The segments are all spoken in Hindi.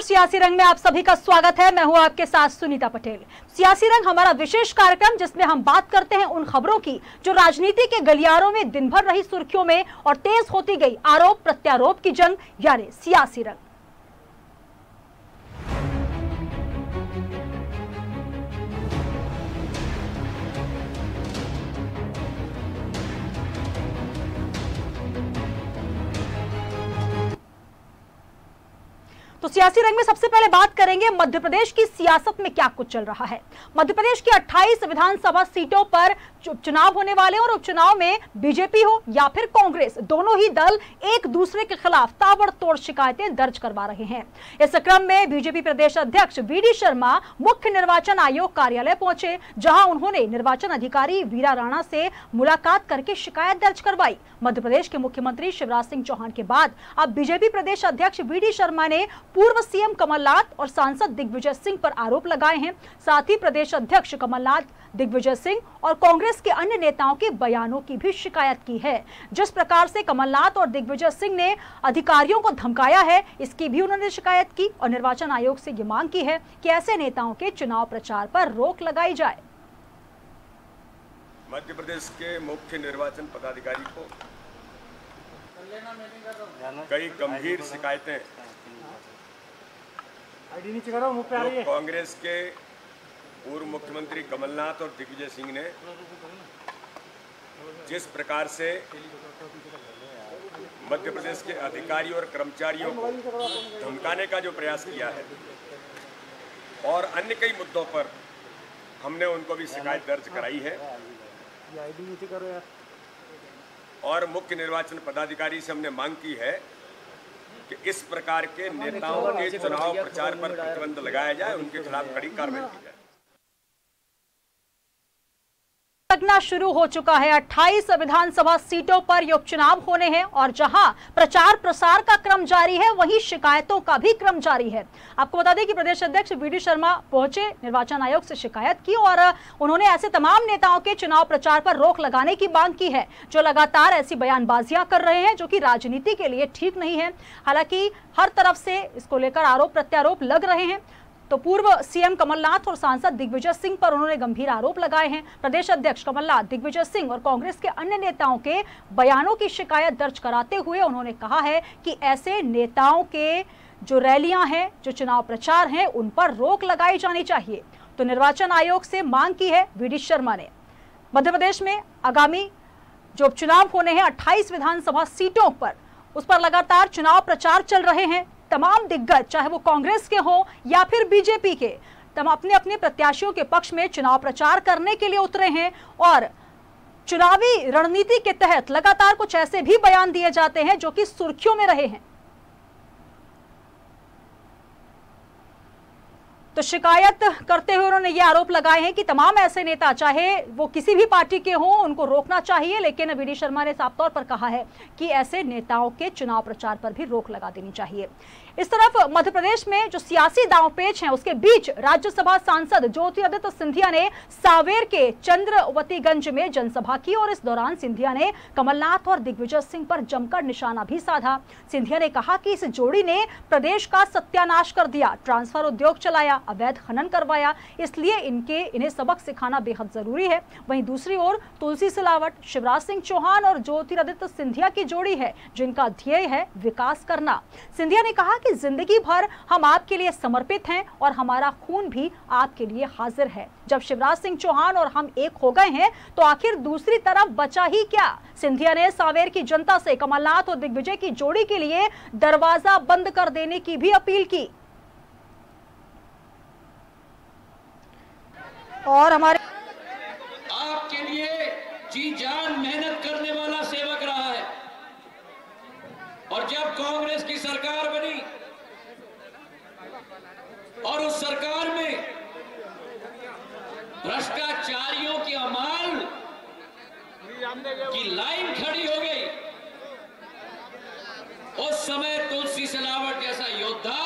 नमस्कार सियासी रंग में आप सभी का स्वागत है। मैं हूँ आपके साथ सुनीता पटेल। सियासी रंग हमारा विशेष कार्यक्रम जिसमें हम बात करते हैं उन खबरों की जो राजनीति के गलियारों में दिन भर रही सुर्खियों में और तेज होती गई आरोप प्रत्यारोप की जंग, यानी सियासी रंग। सियासी रंग में सबसे पहले बात करेंगे मध्य प्रदेश की सियासत में क्या कुछ चल रहा है। मध्य प्रदेश की 28 विधानसभा सीटों पर चुनाव होने वाले और उपचुनाव में बीजेपी हो या फिर कांग्रेस, दोनों ही दल एक दूसरे के खिलाफ ताबड़तोड़ शिकायतें दर्ज करवा रहे हैं। इस क्रम में बीजेपी प्रदेश अध्यक्ष वी शर्मा मुख्य निर्वाचन आयोग कार्यालय पहुँचे, जहाँ उन्होंने निर्वाचन अधिकारी वीरा राणा से मुलाकात करके शिकायत दर्ज करवाई। मध्य प्रदेश के मुख्यमंत्री शिवराज सिंह चौहान के बाद अब बीजेपी प्रदेश अध्यक्ष वी शर्मा ने पूर्व सीएम कमलनाथ और सांसद दिग्विजय सिंह पर आरोप लगाए हैं। साथ ही प्रदेश अध्यक्ष कमलनाथ, दिग्विजय सिंह और कांग्रेस के अन्य नेताओं के बयानों की भी शिकायत की है। जिस प्रकार से कमलनाथ और दिग्विजय सिंह ने अधिकारियों को धमकाया है इसकी भी उन्होंने शिकायत की और निर्वाचन आयोग से ये मांग की है कि ऐसे नेताओं के चुनाव प्रचार पर रोक लगाई जाए। मध्य प्रदेश के मुख्य निर्वाचन पदाधिकारी को कई गंभीर शिकायतें। कांग्रेस के पूर्व मुख्यमंत्री कमलनाथ और दिग्विजय सिंह ने जिस प्रकार से मध्य प्रदेश के अधिकारियों और कर्मचारियों को धमकाने का जो प्रयास किया है और अन्य कई मुद्दों पर हमने उनको भी शिकायत दर्ज कराई है। और मुख्य निर्वाचन पदाधिकारी से हमने मांग की है कि इस प्रकार के नेताओं के चुनाव प्रचार पर प्रतिबंध लगाया जाए, उनके खिलाफ कड़ी कार्रवाई की जाए। लगना शुरू हो चुका है। 28 विधानसभा सीटों पर ये उपचुनाव होने हैं और जहाँ प्रचार प्रसार का क्रम जारी है, वहीं शिकायतों का भी क्रम जारी है। आपको बता दें कि प्रदेश अध्यक्ष वी शर्मा पहुँचे, निर्वाचन आयोग से शिकायत की और उन्होंने ऐसे तमाम नेताओं के चुनाव प्रचार पर रोक लगाने की मांग की है, जो लगातार ऐसी बयानबाजियाँ कर रहे हैं, जो कि राजनीति के लिए ठीक नहीं है। हालाँकि हर तरफ़ से इसको लेकर आरोप प्रत्यारोप लग रहे हैं। तो पूर्व सीएम कमलनाथ और सांसद दिग्विजय सिंह पर उन्होंने गंभीर आरोप लगाए हैं। प्रदेश अध्यक्ष कमलनाथ, दिग्विजय सिंह और कांग्रेस के अन्य नेताओं के बयानों की शिकायत दर्ज कराते हुए उन्होंने कहा है कि ऐसे नेताओं के जो रैलियाँ हैं, जो चुनाव प्रचार हैं, उन पर रोक लगाई जानी चाहिए। तो निर्वाचन आयोग से मांग की है वी शर्मा ने। मध्य प्रदेश में आगामी जो उपचुनाव होने हैं 28 विधानसभा सीटों पर, उस पर लगातार चुनाव प्रचार चल रहे हैं। तमाम दिग्गज, चाहे वो कांग्रेस के हों या फिर बीजेपी के, तम अपने अपने प्रत्याशियों के पक्ष में चुनाव प्रचार करने के लिए उतरे हैं और चुनावी रणनीति के तहत लगातार कुछ ऐसे भी बयान दिए जाते हैं जो कि सुर्खियों में रहे हैं। तो शिकायत करते हुए उन्होंने ये आरोप लगाए हैं कि तमाम ऐसे नेता, चाहे वो किसी भी पार्टी के हों, उनको रोकना चाहिए, लेकिन वी शर्मा ने साफ़ तौर पर कहा है कि ऐसे नेताओं के चुनाव प्रचार पर भी रोक लगा देनी चाहिए। इस तरफ़ मध्य प्रदेश में जो सियासी दांवपेच है, उसके बीच राज्यसभा सांसद ज्योतिरादित्य सिंधिया ने सावेर के चंद्रवतीगंज में जनसभा की और इस दौरान सिंधिया ने कमलनाथ और दिग्विजय सिंह पर जमकर निशाना भी साधा। सिंधिया ने कहा कि इस जोड़ी ने प्रदेश का सत्यानाश कर दिया, ट्रांसफ़र उद्योग चलाया, अवैध खनन करवाया, इसलिए इनके, इन्हें सबक सिखाना बेहद ज़रूरी है। वहीं दूसरी ओर तुलसी सिलावट, शिवराज सिंह चौहान और ज्योतिरादित्य सिंधिया की जोड़ी है, जिनका ध्येय है विकास करना। सिंधिया ने कहा कि ज़िंदगी भर हम आपके लिए समर्पित हैं और हमारा खून भी आपके लिए हाजिर है। जब शिवराज सिंह चौहान और हम एक हो गए हैं तो आखिर दूसरी तरफ़ बचा ही क्या? सिंधिया ने सावेर की जनता से कमलनाथ और दिग्विजय की जोड़ी के लिए दरवाज़ा बंद कर देने की भी अपील की। और हमारे आपके लिए जी जान मेहनत करने वाला सेवक रहा है। और जब कांग्रेस की सरकार बनी और उस सरकार में भ्रष्टाचारियों की अमाल की लाइन खड़ी हो गई। उस समय तुलसी सिलावट जैसा योद्धा,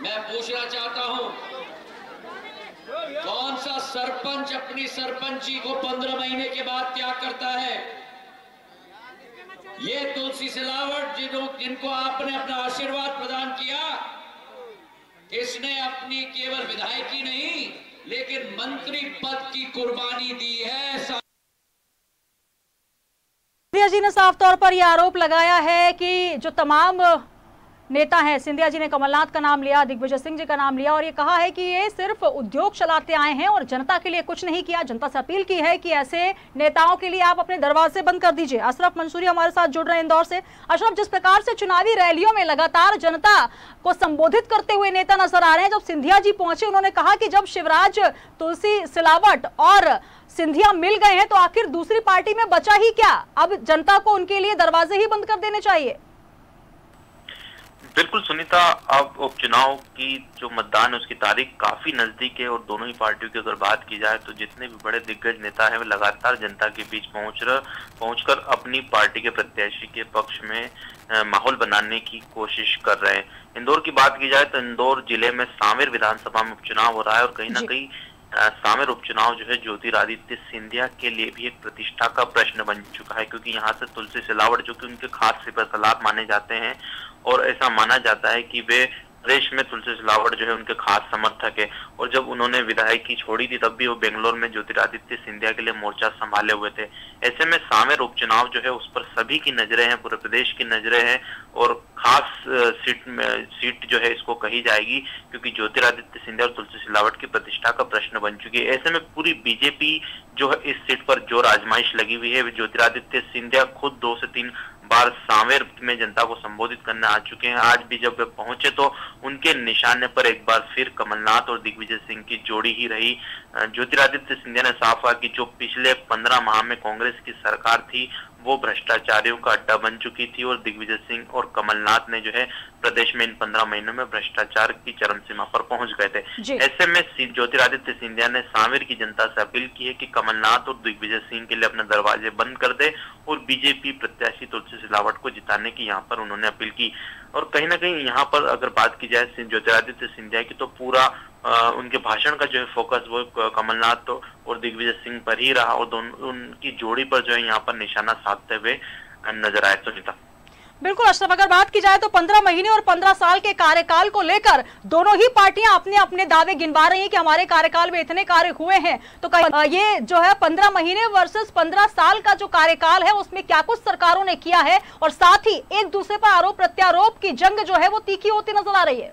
मैं पूछना चाहता हूँ, कौन सा सरपंच अपनी सरपंची को पंद्रह महीने के बाद त्याग करता है? ये तुलसी सिलावट जिन्हों जिनको आपने अपना आशीर्वाद प्रदान किया इसने अपनी केवल विधायकी नहीं, लेकिन मंत्री पद की कुर्बानी दी है जी ने साफ़ तौर पर यह आरोप लगाया है कि जो तमाम नेता हैं। सिंधिया जी ने कमलनाथ का नाम लिया, दिग्विजय सिंह जी का नाम लिया और ये कहा है कि ये सिर्फ़ उद्योग चलाते आए हैं और जनता के लिए कुछ नहीं किया। जनता से अपील की है कि ऐसे नेताओं के लिए आप अपने दरवाजे बंद कर दीजिए। अशरफ मंसूरी हमारे साथ जुड़ रहे हैं इंदौर से। अशरफ, जिस प्रकार से चुनावी रैलियों में लगातार जनता को संबोधित करते हुए नेता नज़र आ रहे हैं, जब सिंधिया जी पहुँचे, उन्होंने कहा कि जब शिवराज, तुलसी, सिलावट और सिंधिया मिल गए हैं तो आखिर दूसरी पार्टी में बचा ही क्या? अब जनता को उनके लिए दरवाजे ही बंद कर देने चाहिए। बिल्कुल सुनीता अब उपचुनाव की जो मतदान है उसकी तारीख काफ़ी नज़दीक है और दोनों ही पार्टियों की अगर बात की जाए तो जितने भी बड़े दिग्गज नेता हैं वे लगातार जनता के बीच पहुँच रहे पहुंचकर अपनी पार्टी के प्रत्याशी के पक्ष में माहौल बनाने की कोशिश कर रहे हैं। इंदौर की बात की जाए तो इंदौर ज़िले में सामेर विधानसभा में उपचुनाव हो रहा है और कहीं ना कहीं सामेर उपचुनाव जो है ज्योतिरादित्य सिंधिया के लिए भी एक प्रतिष्ठा का प्रश्न बन चुका है, क्योंकि यहाँ से तुलसी सिलावट जो कि उनके खास सिपत माने जाते हैं, और ऐसा माना जाता है कि वे प्रदेश में तुलसी सिलावट जो है उनके खास समर्थक है। और जब उन्होंने विधायकी छोड़ी थी, तब भी वो बेंगलोर में ज्योतिरादित्य सिंधिया के लिए मोर्चा संभाले हुए थे। ऐसे में सामेर उपचुनाव जो है, उस पर सभी की नज़रें हैं, पूरे प्रदेश की नज़रें हैं। और खास सीट में, सीट जो है, इसको कही जाएगी, क्योंकि ज्योतिरादित्य सिंधिया और तुलसी सिलावट की प्रतिष्ठा का प्रश्न बन चुकी है। ऐसे में पूरी बीजेपी जो है, इस सीट पर ज़ोर आजमाइश लगी हुई है ज्योतिरादित्य सिंधिया खुद दो से तीन बार सांवेर में जनता को संबोधित करने आ चुके हैं। आज भी जब वे पहुँचे तो उनके निशाने पर एक बार फिर कमलनाथ और दिग्विजय सिंह की जोड़ी ही रही। ज्योतिरादित्य सिंधिया ने साफ़ कहा कि जो पिछले पंद्रह माह में कांग्रेस की सरकार थी, वो भ्रष्टाचारियों का अड्डा बन चुकी थी और दिग्विजय सिंह और कमलनाथ ने जो है प्रदेश में इन पंद्रह महीनों में भ्रष्टाचार की चरम सीमा पर पहुँच गए थे। ऐसे में ज्योतिरादित्य सिंधिया ने सांवेर की जनता से अपील की है कि कमलनाथ और दिग्विजय सिंह के लिए अपने दरवाजे बंद कर दे और बीजेपी प्रत्याशी तुलसी सिलावट को जिताने की यहाँ पर उन्होंने अपील की। और कहीं ना कहीं यहाँ पर अगर बात की जाए ज्योतिरादित्य सिंधिया की तो पूरा आ, उनके भाषण का जो है फोकस वो कमलनाथ तो और दिग्विजय सिंह पर ही रहा और दोनों उनकी जोड़ी पर जो है यहाँ पर निशाना साधते हुए नज़र आए। सुनीता बिल्कुल अशरफ, अगर बात की जाए तो पंद्रह महीने और पंद्रह साल के कार्यकाल को लेकर दोनों ही पार्टियाँ अपने अपने दावे गिनवा रही हैं कि हमारे कार्यकाल में इतने कार्य हुए हैं। तो कहीं ये जो है पंद्रह महीने वर्सेस पंद्रह साल का जो कार्यकाल है, उसमें क्या कुछ सरकारों ने किया है? और साथ ही एक दूसरे पर आरोप प्रत्यारोप की जंग जो है, वो तीखी होती नज़र आ रही है।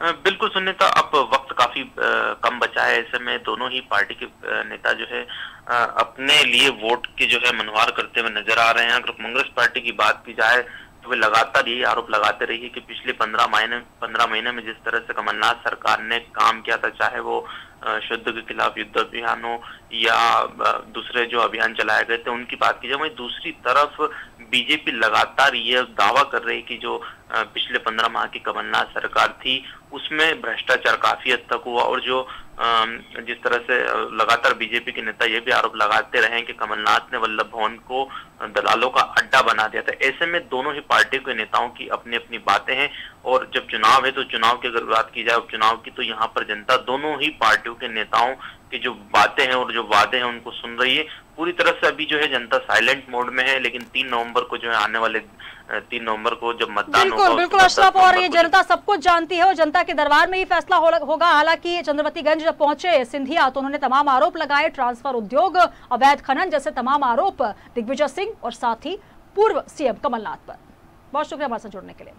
बिल्कुल सुनने का अब वक्त काफ़ी कम बचा है। ऐसे में दोनों ही पार्टी के नेता जो है अपने लिए वोट की जो है मनवार करते हुए नज़र आ रहे हैं। अगर कांग्रेस पार्टी की बात की जाए तो वे लगातार यही आरोप लगाते रही है कि पिछले पंद्रह महीने पंद्रह महीने में जिस तरह से कमलनाथ सरकार ने काम किया था, चाहे वो शुद्ध के खिलाफ युद्ध अभियान हो या दूसरे जो अभियान चलाए गए थे, उनकी बात की जाए, वही दूसरी तरफ़ बीजेपी लगातार ये दावा कर रही कि जो पिछले पंद्रह माह की कमलनाथ सरकार थी, उसमें भ्रष्टाचार काफ़ी हद तक हुआ और जो जिस तरह से लगातार बीजेपी के नेता ये भी आरोप लगाते रहे कि कमलनाथ ने वल्लभ भवन को दलालों का अड्डा बना दिया था। ऐसे में दोनों ही पार्टियों के नेताओं की अपनी अपनी बातें हैं और जब चुनाव है तो चुनाव की अगर बात की जाए, उपचुनाव की तो यहाँ पर जनता दोनों ही पार्टियों के नेताओं की जो बातें हैं और जो वादे हैं उनको सुन रही है। पूरी तरह से अभी जो है जनता साइलेंट मोड में है लेकिन तीन नवंबर को जो है आने वाले तीन नवंबर को जब मतदान बिल्कुल बिल्कुल अशरफ और ये जनता सब कुछ जानती है और जनता के दरबार में ही फैसला होगा। हालाँकि चंद्रवतीगंज जब पहुँचे सिंधिया तो उन्होंने तमाम आरोप लगाए। ट्रांसफ़र उद्योग अवैध खनन जैसे तमाम आरोप दिग्विजय सिंह और साथ ही पूर्व सीएम कमलनाथ पर। बहुत शुक्रिया हमारे साथ जुड़ने के लिए।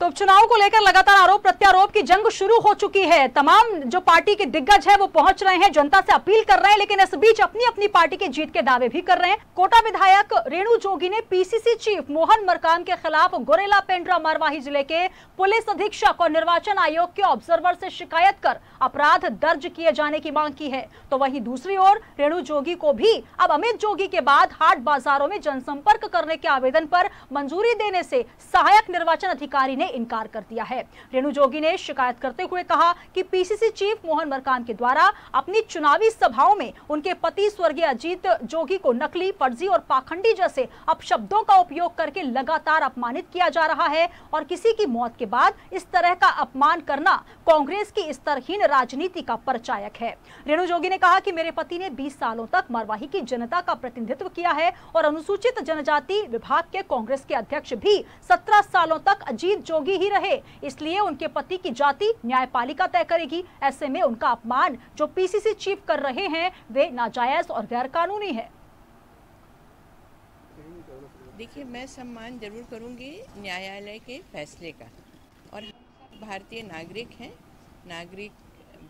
तो उपचुनाव को लेकर लगातार आरोप प्रत्यारोप की जंग शुरू हो चुकी है। तमाम जो पार्टी के दिग्गज है, वो पहुँच रहे हैं। जनता से अपील कर रहे हैं, लेकिन इस बीच अपनी अपनी पार्टी के जीत के दावे भी कर रहे हैं। कोटा विधायक रेणु जोगी ने पीसीसी चीफ मोहन मरकाम के खिलाफ गोरेला पेंड्रा मरवाही ज़िले के पुलिस अधीक्षक और निर्वाचन आयोग के ऑब्जर्वर से शिकायत कर अपराध दर्ज किए जाने की मांग की है। तो वही दूसरी ओर रेणु जोगी को भी अब अमित जोगी के बाद हाट बाजारों में जनसंपर्क करने के आवेदन पर मंजूरी देने से सहायक निर्वाचन अधिकारी ने इनकार कर दिया है। रेणु जोगी ने शिकायत करते हुए कहा कि पीसीसी चीफ मोहन मरकाम के द्वारा अपनी चुनावी सभाओं में उनके पति स्वर्गीय अजीत जोगी को नकली, फर्जी और पाखंडी जैसे अपशब्दों का उपयोग करके लगातार अपमानित किया जा रहा है और किसी की मौत के बाद इस तरह का अपमान करना कांग्रेस की स्तरहीन राजनीति का परिचायक है। रेणु जोगी ने कहा कि मेरे पति ने 20 सालों तक मरवाही की जनता का प्रतिनिधित्व किया है और अनुसूचित जनजाति विभाग के कांग्रेस के अध्यक्ष भी 17 सालों तक अजीत जोगी ही रहे, इसलिए उनके पति की जाति न्यायपालिका तय करेगी। ऐसे में उनका अपमान जो पीसीसी चीफ कर रहे हैं, वे नाजायज और गैर कानूनी है। देखिए, मैं सम्मान ज़रूर करूँगी न्यायालय के फैसले का। और भारतीय नागरिक हैं, नागरिक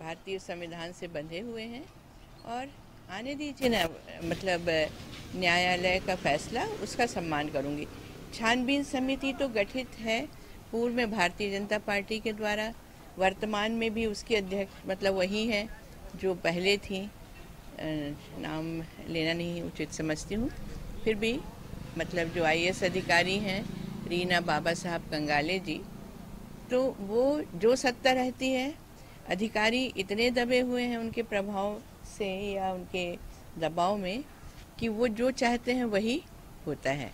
भारतीय संविधान से बंधे हुए हैं। और आने दीजिए ना मतलब न्यायालय का फैसला, उसका सम्मान करूँगी। छानबीन समिति तो गठित है पूर्व में भारतीय जनता पार्टी के द्वारा, वर्तमान में भी उसकी अध्यक्ष मतलब वही है, जो पहले थी। नाम लेना नहीं उचित समझती हूँ। फिर भी मतलब जो आईएएस अधिकारी हैं, रीना बाबा साहब कंगाले जी तो वो जो सत्ता रहती है, अधिकारी इतने दबे हुए हैं उनके प्रभाव से या उनके दबाव में, कि वो जो चाहते हैं वही होता है।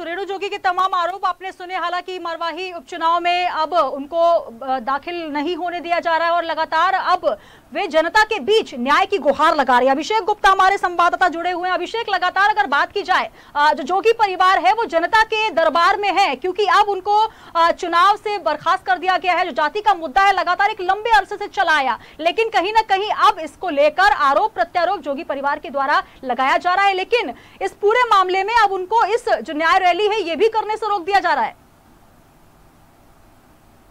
तो रेणु जोगी के तमाम आरोप आपने सुने, हालाँकि मरवाही उपचुनाव में अब उनको दाखिल नहीं होने दिया जा रहा है और लगातार अब वे जनता के बीच न्याय की गुहार लगा रही है। अभिषेक गुप्ता हमारे संवाददाता जुड़े हुए हैं। अभिषेक, लगातार अगर बात की जाए जो जोगी परिवार है, वो जनता के दरबार में है, क्योंकि अब उनको चुनाव से बर्खास्त कर दिया गया है। जो जाति का मुद्दा है, लगातार एक लंबे अरसे से चला आया, लेकिन कहीं ना कहीं अब इसको लेकर आरोप प्रत्यारोप जोगी परिवार के द्वारा लगाया जा रहा है। लेकिन इस पूरे मामले में अब उनको इस जो न्याय रैली है, ये भी करने से रोक दिया जा रहा है।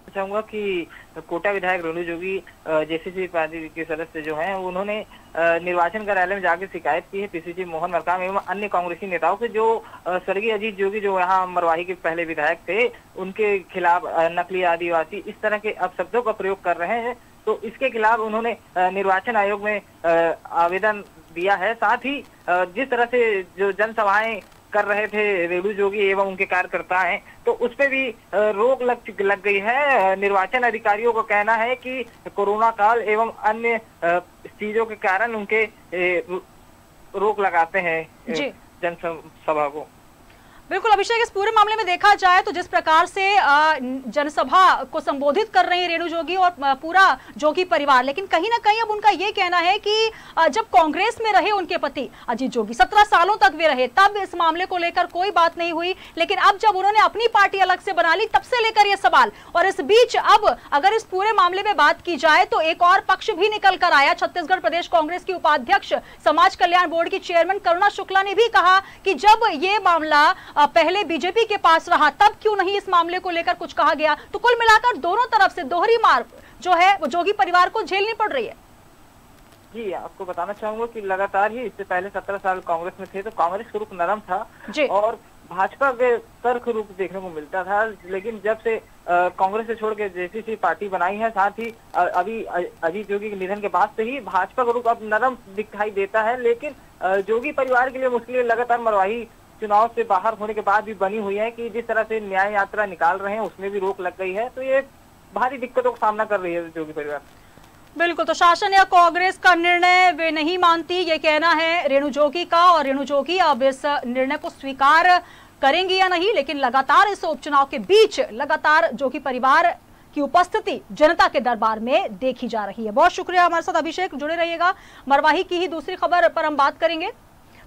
चाहूँगा कि कोटा विधायक रेणु जोगी जेसीसी पार्टी के सदस्य जो हैं, उन्होंने निर्वाचन कार्यालय में जाकर शिकायत की है पीसीसी मोहन मरकाम एवं अन्य कांग्रेसी नेताओं से जो स्वर्गीय अजीत जोगी जो यहाँ मरवाही के पहले विधायक थे, उनके खिलाफ नकली आदिवासी इस तरह के अपशब्दों का प्रयोग कर रहे हैं। तो इसके खिलाफ उन्होंने निर्वाचन आयोग में आवेदन दिया है। साथ ही जिस तरह से जो जनसभाएँ कर रहे थे रेणु जोगी एवं उनके कार्यकर्ता हैं। तो उस पर भी रोक लग लग गई है। निर्वाचन अधिकारियों का कहना है कि कोरोना काल एवं अन्य चीज़ों के कारण उनके रोक लगाते हैं जनसभा को। बिल्कुल, अभिषेक, इस पूरे मामले में देखा जाए तो जिस प्रकार से जनसभा को संबोधित कर रही है रेणु जोगी और पूरा जोगी परिवार, लेकिन कहीं ना कहीं अब उनका ये कहना है कि जब कांग्रेस में रहे उनके पति अजीत जोगी, सत्रह सालों तक वे रहे, तब इस मामले को लेकर कोई बात नहीं हुई, लेकिन अब जब उन्होंने अपनी पार्टी अलग से बना ली, तब से लेकर यह सवाल, और इस बीच अब अगर इस पूरे मामले में बात की जाए तो एक और पक्ष भी निकल कर आया, छत्तीसगढ़ प्रदेश कांग्रेस की उपाध्यक्ष, समाज कल्याण बोर्ड की चेयरमैन करुणा शुक्ला ने भी कहा कि जब ये मामला पहले बीजेपी के पास रहा तब क्यों नहीं इस मामले को लेकर कुछ कहा गया? तो कुल मिलाकर दोनों तरफ़ से दोहरी मार जो है वो जोगी परिवार को झेलनी पड़ रही है। जी आपको बताना चाहूँगा कि लगातार ही इससे पहले सत्रह साल कांग्रेस में थे तो कांग्रेस का रुख नरम था और भाजपा के तर्क रूप देखने को मिलता था लेकिन जब से कांग्रेस से छोड़ के जेसीसी पार्टी बनाई है साथ ही आ, अभी अजीत जोगी के निधन के बाद से ही भाजपा का रुख अब नरम दिखाई देता है लेकिन जोगी परिवार के लिए मुश्किलें लगातार मरवाही चुनाव से बाहर होने के बाद भी बनी हुई है कि जिस तरह से न्याय यात्रा निकाल रहे हैं, उसमें भी रोक लग गई है तो ये भारी दिक्कतों का सामना कर रही है जोगी परिवार। बिल्कुल तो शासन या कांग्रेस का निर्णय वे नहीं मानती, ये कहना है रेणु जोगी का, और रेणु जोगी अब इस निर्णय को स्वीकार करेंगी या नहीं, लेकिन लगातार इस उपचुनाव के बीच लगातार जोगी परिवार की उपस्थिति जनता के दरबार में देखी जा रही है। बहुत शुक्रिया हमारे साथ अभिषेक, जुड़े रहिएगा। मरवाही की ही दूसरी खबर पर हम बात करेंगे।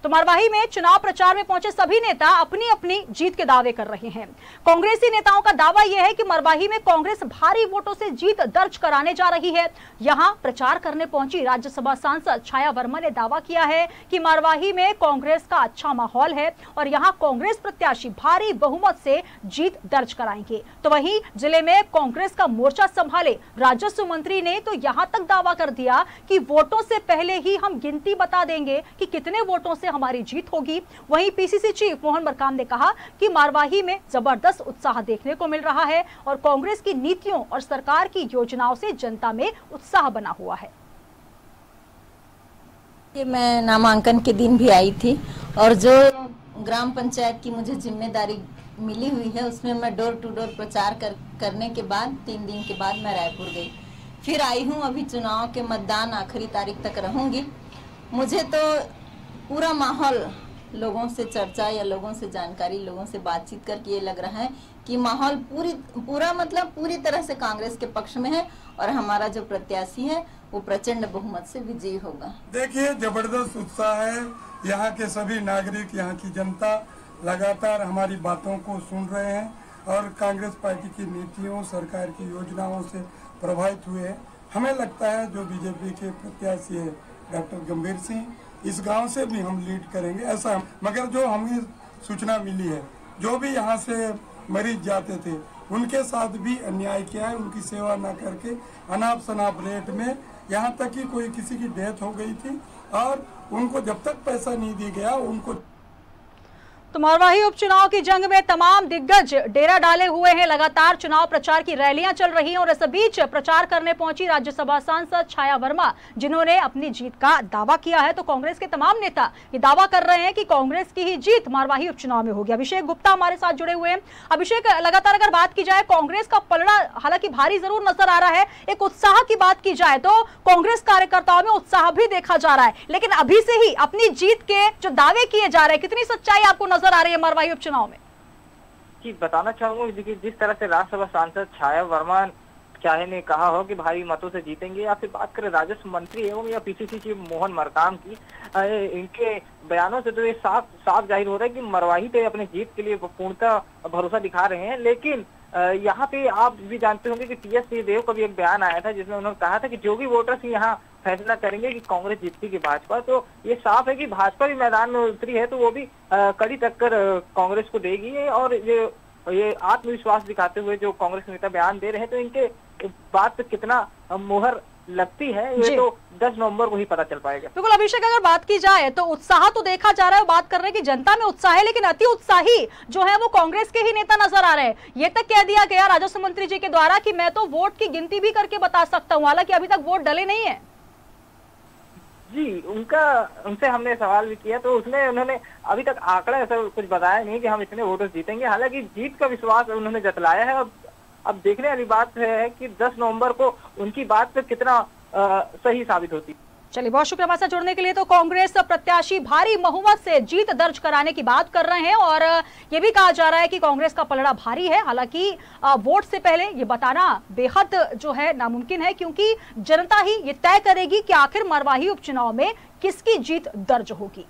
तो मरवाही में चुनाव प्रचार में पहुँचे सभी नेता अपनी अपनी जीत के दावे कर रहे हैं। कांग्रेसी नेताओं का दावा यह है कि मरवाही में कांग्रेस भारी वोटों से जीत दर्ज कराने जा रही है। यहाँ प्रचार करने पहुँची राज्यसभा सांसद छाया वर्मा ने दावा किया है कि मरवाही में कांग्रेस का अच्छा माहौल है और यहाँ कांग्रेस प्रत्याशी भारी बहुमत से जीत दर्ज कराएँगे। तो वहीं ज़िले में कांग्रेस का मोर्चा संभाले राजस्व मंत्री ने तो यहाँ तक दावा कर दिया कि वोटों से पहले ही हम गिनती बता देंगे कि कितने वोटों से हमारी जीत होगी। वहीं पीसीसी चीफ मोहन मरकाम ने कहा कि मारवाही में ज़बरदस्त उत्साह देखने को मिल रहा है और कांग्रेस की नीतियों और सरकार की योजनाओं से जनता में उत्साह बना हुआ है। मैं नामांकन के दिन भी आई थी और जो ग्राम पंचायत की मुझे ज़िम्मेदारी मिली हुई है उसमें मैं डोर टू डोर प्रचार कर, करने के बाद तीन दिन के बाद मैं रायपुर गई। फिर आई हूँ अभी चुनाव के मतदान आखिरी तारीख तक रहूँगी। मुझे तो पूरा माहौल लोगों से चर्चा या लोगों से जानकारी, लोगों से बातचीत करके ये लग रहा है कि माहौल पूरी, पूरा मतलब पूरी तरह से कांग्रेस के पक्ष में है और हमारा जो प्रत्याशी है, वो प्रचंड बहुमत से विजयी होगा। देखिए, ज़बरदस्त उत्साह है। यहाँ के सभी नागरिक, यहाँ की जनता लगातार हमारी बातों को सुन रहे हैं और कांग्रेस पार्टी की नीतियों, सरकार की योजनाओं से प्रभावित हुए हमें लगता है जो बीजेपी के प्रत्याशी है, डॉक्टर गंभीर सिंह इस गाँव से भी हम लीड करेंगे, ऐसा मगर जो हमें सूचना मिली है, जो भी यहाँ से मरीज़ जाते थे, उनके साथ भी अन्याय किया है, उनकी सेवा ना करके अनाप शनाप रेट में यहाँ तक कि कोई किसी की डेथ हो गई थी, और उनको जब तक पैसा नहीं दिया गया, उनको तो मरवाही उपचुनाव की जंग में तमाम दिग्गज डेरा डाले हुए हैं। लगातार चुनाव प्रचार की रैलियाँ चल रही हैं और इस बीच प्रचार करने पहुँची राज्यसभा सांसद छाया वर्मा, जिन्होंने अपनी जीत का दावा किया है। तो कांग्रेस के तमाम नेता ये दावा कर रहे हैं कि कांग्रेस की ही जीत मारवाही उपचुनाव में होगी। अभिषेक गुप्ता हमारे साथ जुड़े हुए हैं। अभिषेक, लगातार अगर बात की जाए, कांग्रेस का पलड़ा हालाँकि भारी ज़रूर नज़र आ रहा है। एक उत्साह की बात की जाए तो कांग्रेस कार्यकर्ताओं में उत्साह भी देखा जा रहा है। लेकिन अभी से ही अपनी जीत के जो दावे किए जा रहे हैं, कितनी सच्चाई आपको नज़र आ रही है मरवाही उपचुनाव में? जी, बताना चाहूँगा देखिए, जिस तरह से राज्यसभा सांसद छाया वर्मा चाहे ने कहा हो कि भारी मतों से जीतेंगे, या फिर बात करें राजस्व मंत्री एवं या पीसीसी चीफ मोहन मरकाम की इनके बयानों से तो ये साफ़ साफ़ ज़ाहिर हो रहा है कि मरवाही पे अपने जीत के लिए पूर्णतः भरोसा दिखा रहे हैं, लेकिन यहाँ पे आप भी जानते होंगे कि टी एस सिंहदेव का भी एक बयान आया था, जिसमें उन्होंने कहा था कि जो भी वोटर्स यहाँ फैसला करेंगे कि कांग्रेस जीतती की भाजपा तो ये साफ़ है कि भाजपा भी मैदान में उतरी है तो वो भी कड़ी टक्कर कांग्रेस को देगी और ये ये आत्मविश्वास दिखाते हुए जो कांग्रेस नेता बयान दे रहे हैं तो इनके बात कितना मोहर लगती है ये तो 10 नवंबर को ही पता चल पाएगा। बिल्कुल अभिषेक अगर बात की जाए तो उत्साह तो देखा जा रहा है बात कर रहे हैं कि जनता में उत्साह है लेकिन अति उत्साही जो है वो कांग्रेस के ही नेता नज़र आ रहे हैं। ये तक कह दिया गया राजस्व मंत्री जी के द्वारा कि मैं तो वोट की गिनती भी करके बता सकता हूँ हालाँकि अभी तक वोट डले नहीं है। जी उनका उनसे हमने सवाल भी किया तो उसमें उन्होंने अभी तक आंकड़ा ऐसा कुछ बताया नहीं कि हम इतने वोटर्स जीतेंगे। हालाँकि जीत का विश्वास उन्होंने जतलाया है अब अब देखने वाली बात है कि 10 नवंबर को उनकी बात कितना आ, सही साबित होती। चलिए बहुत शुक्रिया हमारे जुड़ने के लिए। तो कांग्रेस प्रत्याशी भारी बहुमत से जीत दर्ज कराने की बात कर रहे हैं और ये भी कहा जा रहा है कि कांग्रेस का पलड़ा भारी है। हालाँकि वोट से पहले ये बताना बेहद जो है नामुमकिन है क्योंकि जनता ही ये तय करेगी कि आखिर मरवाही उपचुनाव में किसकी जीत दर्ज होगी।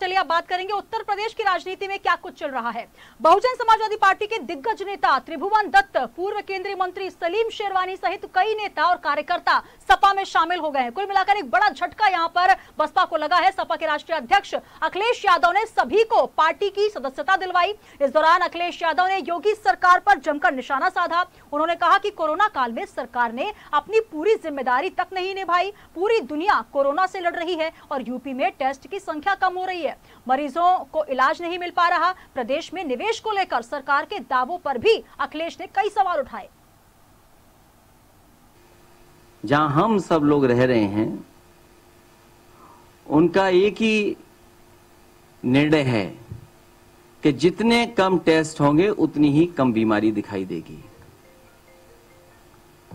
चलिए अब बात करेंगे उत्तर प्रदेश की राजनीति में क्या कुछ चल रहा है। बहुजन समाजवादी पार्टी के दिग्गज नेता त्रिभुवन दत्त, पूर्व केंद्रीय मंत्री सलीम शेरवानी सहित कई नेता और कार्यकर्ता सपा में शामिल हो गए हैं। कुल मिलाकर एक बड़ा झटका यहाँ पर बसपा को लगा है। सपा के राष्ट्रीय अध्यक्ष अखिलेश यादव ने सभी को पार्टी की सदस्यता दिलवाई। इस दौरान अखिलेश यादव ने योगी सरकार पर जमकर निशाना साधा। उन्होंने कहा कि कोरोना काल में सरकार ने अपनी पूरी ज़िम्मेदारी तक नहीं निभाई। पूरी दुनिया कोरोना से लड़ रही है और यूपी में टेस्ट की संख्या कम हो रही है। मरीजों को इलाज नहीं मिल पा रहा। प्रदेश में निवेश को लेकर सरकार के दावों पर भी अखिलेश ने कई सवाल उठाए। जहाँ हम सब लोग रह रहे हैं, उनका एक ही निर्णय है कि जितने कम टेस्ट होंगे, उतनी ही कम बीमारी दिखाई देगी।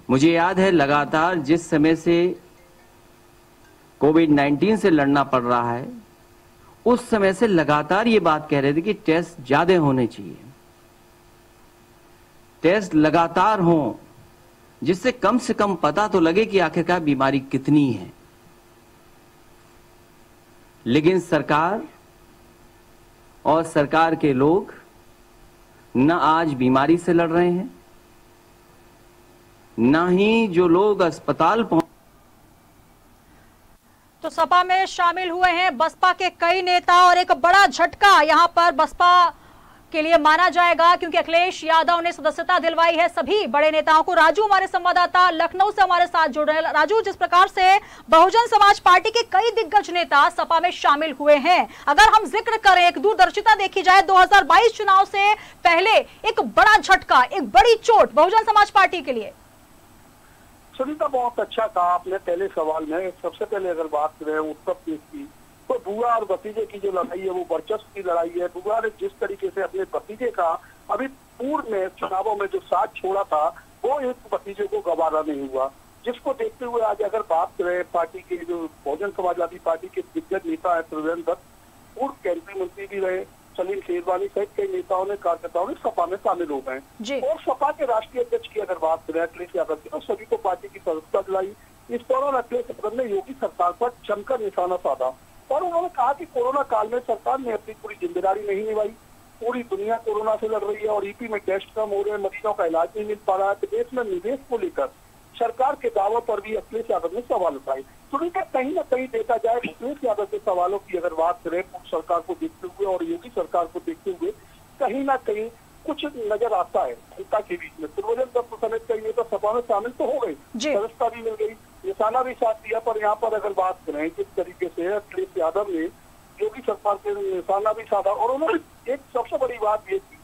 मुझे याद है लगातार जिस समय से कोविड 19 से लड़ना पड़ रहा है उस समय से लगातार ये बात कह रहे थे कि टेस्ट ज़्यादा होने चाहिए। टेस्ट लगातार हो, जिससे कम से कम पता तो लगे कि आखिरकार बीमारी कितनी है। लेकिन सरकार और सरकार के लोग न आज बीमारी से लड़ रहे हैं, ना ही जो लोग अस्पताल पहुँच सपा में शामिल हुए हैं। बसपा के कई नेता और एक बड़ा झटका यहाँ पर बसपा के लिए माना जाएगा, क्योंकि अखिलेश यादव ने सदस्यता दिलवाई है। सभी बड़े नेताओं को, राजू हमारे संवाददाता, लखनऊ से हमारे साथ जुड़ रहे राजू, जिस प्रकार से बहुजन समाज पार्टी के कई दिग्गज नेता सपा में शामिल हुए हैं, अगर हम ज़िक्र करें, एक दूरदर्शिता देखी जाए 2022 चुनाव से पहले एक बड़ा झटका, एक बड़ी चोट बहुजन समाज पार्टी के लिए। सुनीता, बहुत अच्छा कहा आपने पहले सवाल में। सबसे पहले अगर बात करें उत्तर प्रदेश की तो बुआ और भतीजे की जो लड़ाई है, वो वर्चस्व की लड़ाई है। बुआ ने जिस तरीके से अपने भतीजे का अभी पूर्व में चुनावों में जो साथ छोड़ा था, वो एक भतीजे को गवारा नहीं हुआ। जिसको देखते हुए आज अगर बात करें, पार्टी के जो बहुजन समाजवादी पार्टी के दिग्गज नेता है, त्रिवेंद्र दत्त, पूर्व केंद्रीय मंत्री भी रहे। सलीम शेरवानी सहित कई नेताओं ने कार्यकर्ताओं ने सपा में शामिल हो गए। और सपा के राष्ट्रीय अध्यक्ष की अगर बात करें अखिलेश यादव की तो सभी को पार्टी की सदस्यता दिलाई। इस दौरान अखिलेश यादव ने योगी सरकार पर जमकर निशाना साधा। और उन्होंने कहा कि कोरोना काल में सरकार ने अपनी पूरी ज़िम्मेदारी नहीं निभाई। पूरी दुनिया कोरोना से लड़ रही है और ईपी में टेस्ट कम हो रहे हैं मरीजों का इलाज नहीं मिल पा रहा है। तो देश में निवेश को लेकर सरकार के दावों पर भी अखिलेश यादव ने सवाल उठाए। तो उनका कहीं ना कहीं देखा जाए अखिलेश यादव के सवालों की अगर बात करें सरकार को देखते हुए और योगी सरकार को देखते हुए कहीं ना कहीं कुछ नज़र आता है जनता के बीच में। त्रिभुवन दत्त समेत कई नेता सपा में शामिल तो हो गई सदस्यता भी मिल गई। निशाना भी साथ दिया पर यहाँ पर अगर बात करें जिस तरीके से अखिलेश यादव ने योगी सरकार के निशाना भी साधा और उन्होंने एक सबसे बड़ी बात ये की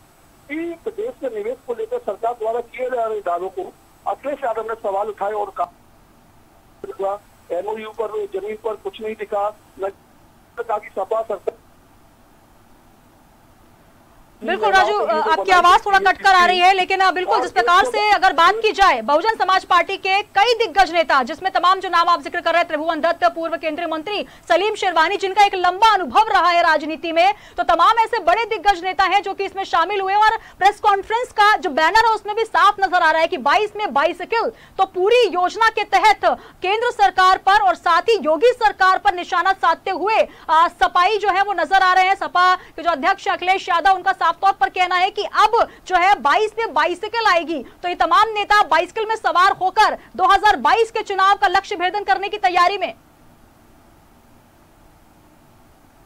कि प्रदेश के निवेश को लेकर सरकार द्वारा किए जा रहे दावों को अखिलेश यादव ने सवाल उठाए और कहा एमओयू पर ज़मीन पर कुछ नहीं दिखा न कहा कि सपा सरकार बिल्कुल राजू आपकी आवाज़ थोड़ा कटकर आ रही है लेकिन बिल्कुल जिस प्रकार से अगर बात की जाए बहुजन समाज पार्टी के कई दिग्गज नेता जिसमें तमाम जो नाम आप ज़िक्र कर रहे हैं त्रिभुवन दत्त पूर्व केंद्रीय मंत्री सलीम शेरवानी जिनका एक लंबा अनुभव रहा है राजनीति में तो तमाम ऐसे बड़े दिग्गज नेता है जो कि इसमें शामिल हुए और प्रेस कॉन्फ्रेंस का जो बैनर है उसमें भी साफ़ नज़र आ रहा है की बाईस में बाइसिकल तो पूरी योजना के तहत केंद्र सरकार पर और साथ ही योगी सरकार पर निशाना साधते हुए सपाई जो है वो नज़र आ रहे हैं सपा के जो अध्यक्ष अखिलेश यादव उनका साफ़ तौर पर कहना है कि अब जो है 22 में बाइसिकल आएगी। तो ये तमाम नेता बाइसिकल में सवार होकर 2022 के चुनाव का लक्ष्य भेदन करने की तैयारी में।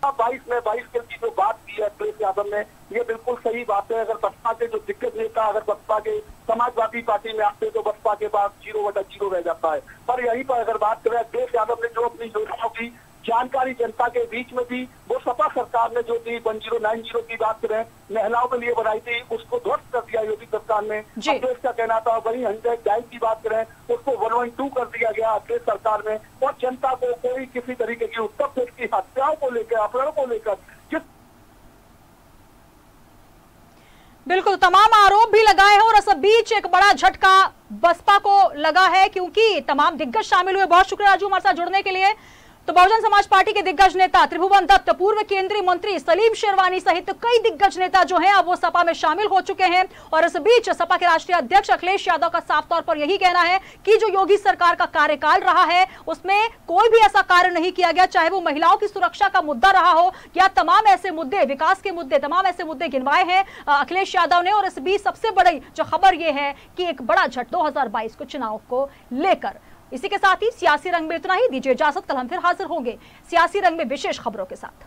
बाईस में बाईस की जो बात की है, अखिलेश यादव ने, ये बिल्कुल सही बात है। अगर बसपा के जो दिग्गज नेता, अगर बसपा के समाजवादी पार्टी में आते तो बसपा के पास ज़ीरो बटा ज़ीरो रह जाता है। पर यहीं पर अगर बात करें, अखिलेश यादव ने जो अपनी योजनाओं की जानकारी जनता के बीच में दी वो सपा सरकार ने जो दी वन ज़ीरो नाइन ज़ीरो की बात करें महिलाओं के लिए बनाई थी उसको ध्वस्त कर दिया योगी सरकार ने। अखिलेश का कहना था वही हंड्रेड डाइल की बात करें उसको वन वन टू कर दिया गया अखिलेश सरकार में। और जनता को कोई किसी तरीके की उत्तर प्रदेश की हत्याओं को लेकर अपहरण को लेकर जिस बिल्कुल तमाम आरोप भी लगाए हैं और इस बीच एक बड़ा झटका बसपा को लगा है क्योंकि तमाम दिग्गज शामिल हुए। बहुत शुक्रिया राजू हमारे साथ जुड़ने के लिए। तो बहुजन समाज पार्टी के दिग्गज नेता, त्रिभुवन दत्त, पूर्व केंद्रीय मंत्री सलीम शेरवानी सहित कई दिग्गज नेता जो हैं, अब वो सपा में शामिल हो चुके हैं। और इस बीच सपा के राष्ट्रीय अध्यक्ष अखिलेश यादव का साफ़ तौर पर यही कहना है कि जो योगी सरकार का कार्यकाल रहा है, उसमें कोई भी ऐसा कार्य नहीं किया गया, चाहे वो महिलाओं की सुरक्षा का मुद्दा रहा हो या तमाम ऐसे मुद्दे, विकास के मुद्दे, तमाम ऐसे मुद्दे गिनवाए हैं अखिलेश यादव ने। और इस बीच सबसे बड़ी जो खबर यह है कि एक बड़ा झट, दो हज़ार बाईस को चुनाव को लेकर। इसी के साथ ही सियासी रंग में इतना ही दीजिए इजाज़त कल हम फिर हाजिर होंगे। सियासी रंग में विशेष खबरों के साथ।